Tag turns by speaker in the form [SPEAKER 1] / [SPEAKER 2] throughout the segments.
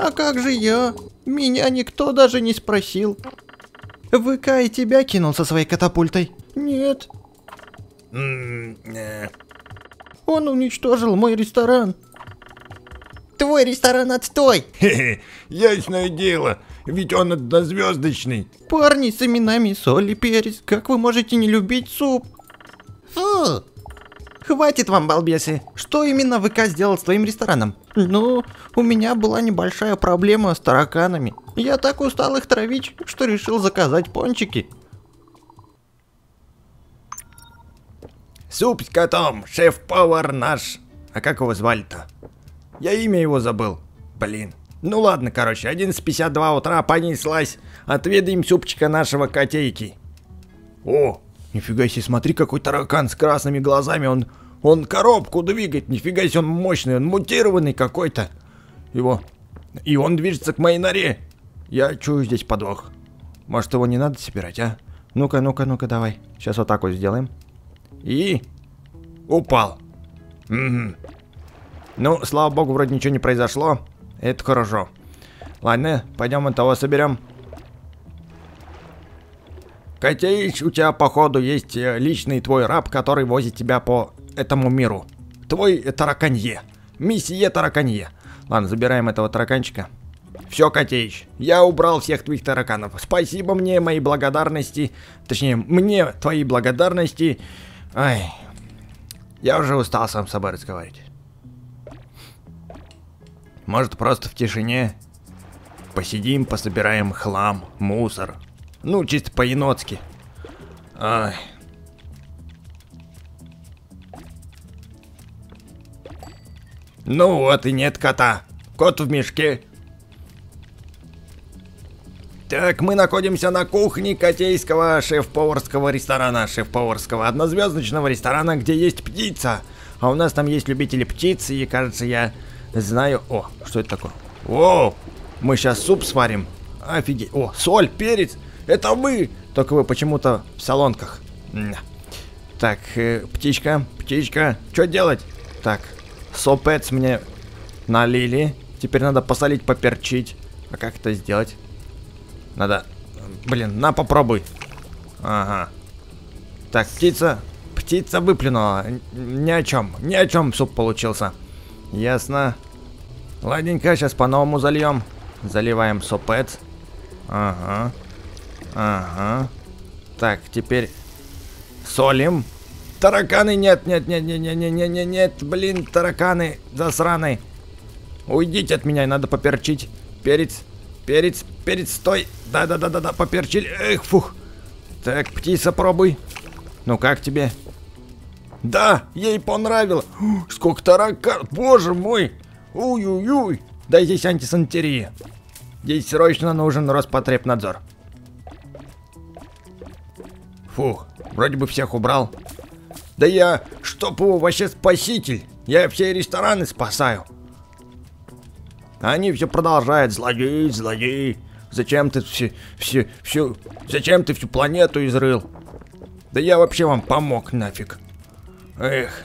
[SPEAKER 1] А как же я? Меня никто даже не спросил. ВК и тебя кинул со своей катапультой? Нет.
[SPEAKER 2] Э,
[SPEAKER 1] Он уничтожил мой ресторан. Твой ресторан отстой!
[SPEAKER 2] хе-хе, Ясное дело, ведь он однозвездочный.
[SPEAKER 1] Парни с именами соль и перец, как вы можете не любить суп? Фу! Хватит вам, балбесы. Что именно ВК сделал с твоим рестораном? Ну, у меня была небольшая проблема с тараканами. Я так устал их травить, что решил заказать пончики.
[SPEAKER 2] Суп с котом, шеф-повар наш. А как его звали-то? Я имя его забыл. Блин. Ну ладно, короче, 11.52 утра понеслась. Отведаем супчика нашего котейки. О, нифига себе, смотри, какой таракан с красными глазами. Он, он коробку двигает. Нифига себе, он мощный, он мутированный какой-то. Его... И он движется к моей норе. Я чую здесь подвох. Может, его не надо собирать, а?
[SPEAKER 1] Ну-ка, ну-ка, ну-ка, давай. Сейчас вот так вот сделаем.
[SPEAKER 2] И упал. Мгм. Ну, слава богу, вроде ничего не произошло. Это хорошо. Ладно, пойдем того соберем. Котеич, у тебя, походу, есть э, личный твой раб, который возит тебя по этому миру. Твой тараканье. Месье тараканье. Ладно, забираем этого тараканчика. Все, Котеич, я убрал всех твоих тараканов. Спасибо мне, мои благодарности. Точнее, мне твои благодарности. Ай, я уже устал сам с собой разговаривать. Может, просто в тишине посидим, пособираем хлам, мусор. Ну, чисто по-енотски. Ай. Ну вот и нет кота. Кот в мешке. Так, мы находимся на кухне котейского шеф-поварского ресторана, шеф-поварского однозвездочного ресторана, где есть птица. А у нас там есть любители птицы, и кажется, я знаю... О, что это такое? О, мы сейчас суп сварим. Офигеть. О, соль, перец. Это мы. Только вы почему-то в салонках. Так, э, птичка, птичка. Что делать? Так, сопец мне налили. Теперь надо посолить, поперчить. А как это сделать? Надо... Блин, на, попробуй. Ага. Так, птица... Птица выплюнула. Ни о чем. Ни о чем суп получился. Ясно. Ладненько, сейчас по-новому зальем. Заливаем сопец. Ага. Ага. Так, теперь солим. Тараканы нет, нет, нет, нет, нет, нет, нет, нет, нет, блин, тараканы засраные. Уйдите от меня, надо поперчить. Перец, перец, перец, стой. Да-да-да-да-да, поперчили. Эх, фух. Так, птица, пробуй. Ну как тебе? Да, ей понравилось. Сколько таракан, боже мой. Уй-уй-уй. Да здесь антисантерия. Здесь срочно нужен Роспотребнадзор. Фух, вроде бы всех убрал. Да я, чтоб его вообще спаситель. Я все рестораны спасаю. Они все продолжают злодей, злодей. Зачем ты все, все, всю, зачем ты всю планету изрыл? Да я вообще вам помог нафиг. Эх,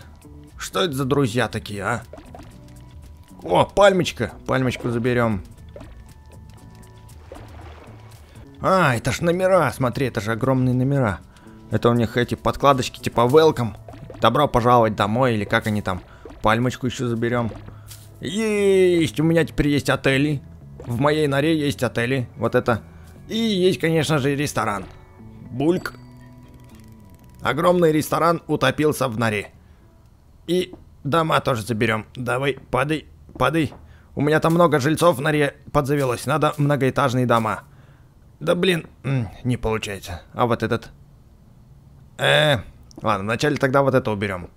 [SPEAKER 2] что это за друзья такие, а? О, пальмочка, пальмочку заберем. А, это ж номера, смотри, это же огромные номера. Это у них эти подкладочки типа welcome. Добро пожаловать домой, или как они там. Пальмочку еще заберем. Есть, у меня теперь есть отели. В моей норе есть отели, вот это. И есть, конечно же, ресторан. Бульк. Огромный ресторан утопился в норе. И дома тоже заберем. Давай, падай, падай. У меня там много жильцов в норе подзавелось. Надо многоэтажные дома. Да блин, не получается. А вот этот? Э, ладно, вначале тогда вот это уберем.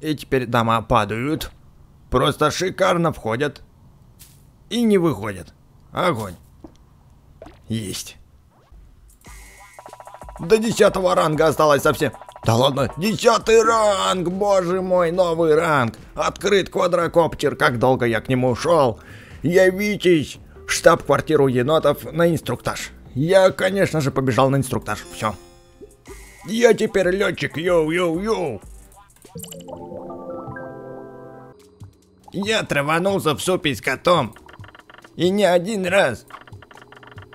[SPEAKER 2] И теперь дома падают. Просто шикарно входят. И не выходят. Огонь. Есть. До десятого ранга осталось совсем. Да ладно, десятый ранг, боже мой, новый ранг. Открыт квадрокоптер, как долго я к нему шел. Явитесь штаб-квартиру енотов на инструктаж. Я, конечно же, побежал на инструктаж, все. Я теперь летчик, йоу-йоу-йоу. Я траванулся в супе с котом. И не один раз.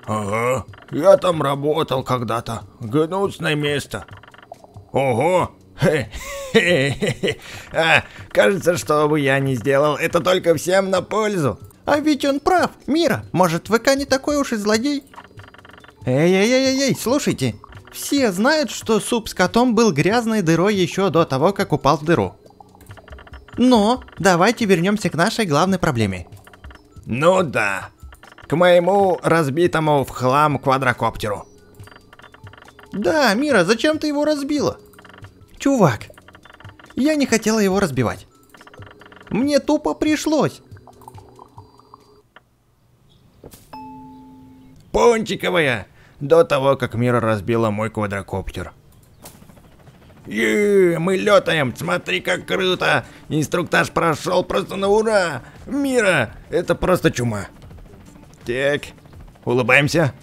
[SPEAKER 2] Ага, я там работал когда-то. Гнусное место. Ого! А, кажется, что бы я не сделал, это только всем на пользу.
[SPEAKER 1] А ведь он прав, Мира. Может, БК не такой уж и злодей? Эй-эй-эй-эй, слушайте. Все знают, что суп с котом был грязной дырой еще до того, как упал в дыру. Но давайте вернемся к нашей главной проблеме.
[SPEAKER 2] Ну да. К моему разбитому в хлам квадрокоптеру.
[SPEAKER 1] Да, Мира, зачем ты его разбила? Чувак, я не хотела его разбивать. Мне тупо пришлось.
[SPEAKER 2] Пончиковая! До того, как Мира разбила мой квадрокоптер. Е, мы летаем, смотри как круто! Инструктаж прошел просто на ура! Мира, это просто чума. Так, улыбаемся.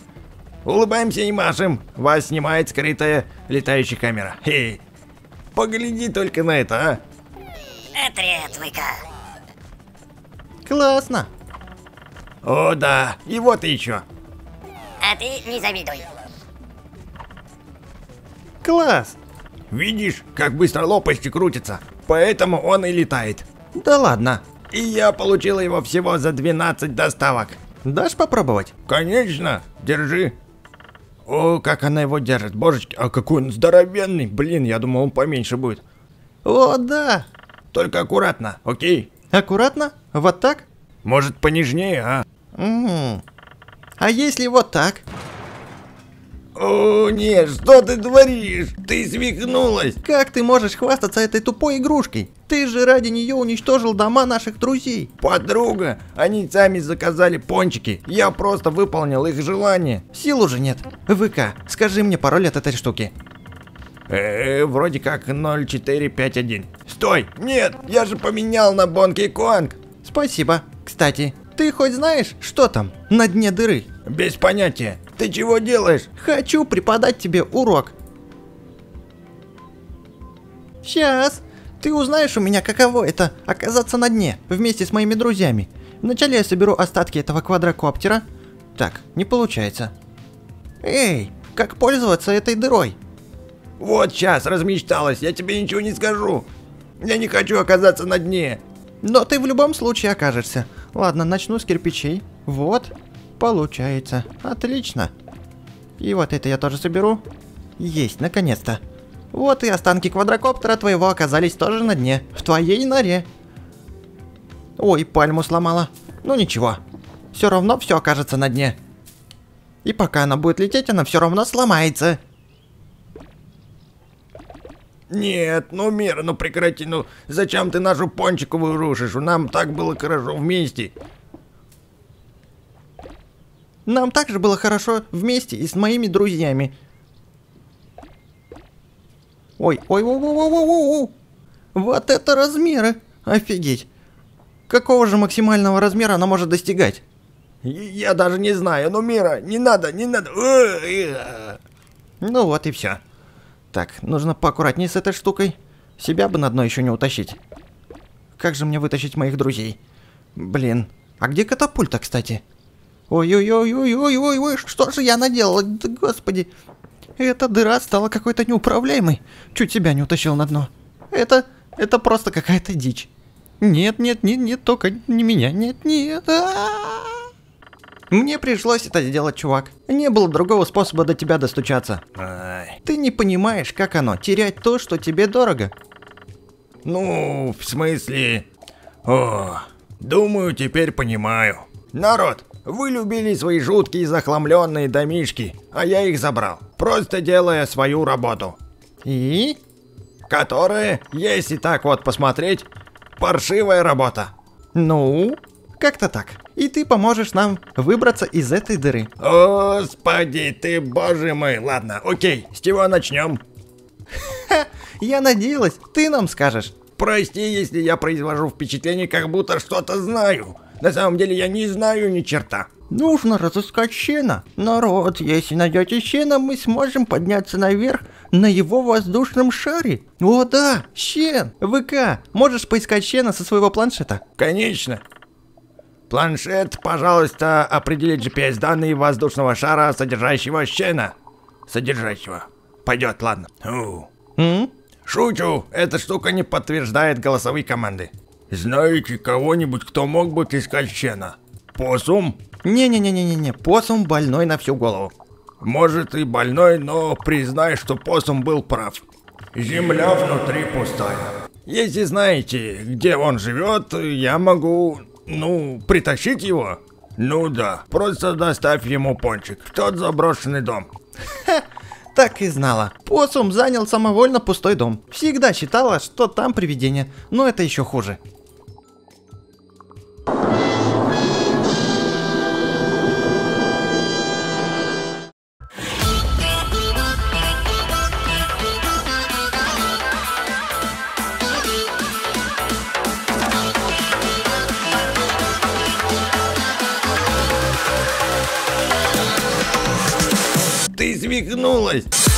[SPEAKER 2] Улыбаемся и машем. Вас снимает скрытая летающая камера. Хе. Погляди только на это, а.
[SPEAKER 3] Ответвыка.
[SPEAKER 1] Классно.
[SPEAKER 2] О да, и вот и еще.
[SPEAKER 3] А ты не завидуй.
[SPEAKER 1] Класс.
[SPEAKER 2] Видишь, как быстро лопасти крутятся? Поэтому он и летает.
[SPEAKER 1] Да ладно.
[SPEAKER 2] И я получил его всего за 12 доставок.
[SPEAKER 1] Дашь попробовать?
[SPEAKER 2] Конечно, держи. О, как она его держит, божечки, а какой он здоровенный. Блин, я думал, он поменьше будет.
[SPEAKER 1] О, да.
[SPEAKER 2] Только аккуратно, окей?
[SPEAKER 1] Аккуратно? Вот так?
[SPEAKER 2] Может, понежнее, а?
[SPEAKER 1] М. А если вот так?
[SPEAKER 2] О, нет, что ты творишь? Ты свихнулась.
[SPEAKER 1] Как ты можешь хвастаться этой тупой игрушкой? Ты же ради нее уничтожил дома наших друзей.
[SPEAKER 2] Подруга, они сами заказали пончики. Я просто выполнил их желание.
[SPEAKER 1] Сил уже нет. ВК, скажи мне пароль от этой штуки.
[SPEAKER 2] Э, вроде как 0451. Стой, нет, я же поменял на Бонки Конг.
[SPEAKER 1] Спасибо. Кстати, ты хоть знаешь, что там на дне дыры?
[SPEAKER 2] Без понятия. Ты чего делаешь?
[SPEAKER 1] Хочу преподать тебе урок. Сейчас. Ты узнаешь у меня, каково это оказаться на дне вместе с моими друзьями. Вначале я соберу остатки этого квадрокоптера. Так, не получается. Эй, как пользоваться этой дырой?
[SPEAKER 2] Вот сейчас размечталась, я тебе ничего не скажу. Я не хочу оказаться на дне.
[SPEAKER 1] Но ты в любом случае окажешься. Ладно, начну с кирпичей. Вот, получается. Отлично. И вот это я тоже соберу. Есть, наконец-то. Вот и останки квадрокоптера твоего оказались тоже на дне. В твоей норе. Ой, пальму сломала. Ну ничего. Все равно все окажется на дне. И пока она будет лететь, она все равно сломается.
[SPEAKER 2] Нет, ну Мира, ну прекрати, ну зачем ты нашу пончиковую рушишь? Нам так было хорошо вместе.
[SPEAKER 1] Нам также было хорошо вместе и с моими друзьями. Ой, ой, ой, ой, ой, ой, ой. Вот это размеры. Офигеть. Какого же максимального размера она может достигать?
[SPEAKER 2] Я даже не знаю, ну Мира, не надо, не надо. Э.
[SPEAKER 1] Ну вот и все. Так, нужно поаккуратнее с этой штукой. Себя бы на дно еще не утащить. Как же мне вытащить моих друзей? Блин, а где катапульта, кстати? Ой-ой-ой-ой-ой-ой, что же я наделала? Да, господи. Эта дыра стала какой-то неуправляемой. Чуть себя не утащил на дно. Это... это просто какая-то дичь. Нет, нет, нет, нет, только не меня. Нет, нет. А-а-а. Мне пришлось это сделать, чувак. Не было другого способа до тебя достучаться.
[SPEAKER 2] Ай.
[SPEAKER 1] Ты не понимаешь, как оно терять то, что тебе дорого.
[SPEAKER 2] Ну, в смысле... О, думаю, теперь понимаю. Народ, вы любили свои жуткие захламленные домишки, а я их забрал, просто делая свою работу.
[SPEAKER 1] И?
[SPEAKER 2] Которая, если так вот посмотреть, паршивая работа.
[SPEAKER 1] Ну, как-то так. И ты поможешь нам выбраться из этой дыры.
[SPEAKER 2] Господи ты, боже мой. Ладно, окей, с чего начнем?
[SPEAKER 1] Я надеялась, ты нам скажешь.
[SPEAKER 2] Прости, если я произвожу впечатление, как будто что-то знаю. На самом деле я не знаю ни черта.
[SPEAKER 1] Нужно разыскать Щена. Народ, если найдете Щена, мы сможем подняться наверх на его воздушном шаре. О да, Щен, ВК, можешь поискать Щена со своего планшета?
[SPEAKER 2] Конечно. Планшет, пожалуйста, определить GPS-данные воздушного шара, содержащего щена. Содержащего. Пойдет, ладно.
[SPEAKER 1] М?
[SPEAKER 2] Шучу, эта штука не подтверждает голосовые команды. Знаете кого-нибудь, кто мог бы искать щена? Посум?
[SPEAKER 1] Не-не-не-не-не, посум больной на всю голову.
[SPEAKER 2] Может и больной, но признай, что посум был прав. Земля внутри пустая. Если знаете, где он живет, я могу, ну, притащить его. Ну да, просто доставь ему пончик в тот заброшенный дом.
[SPEAKER 1] Так и знала. Посум занял самовольно пустой дом. Всегда считала, что там привидение, но это еще хуже.
[SPEAKER 2] Свихнулась!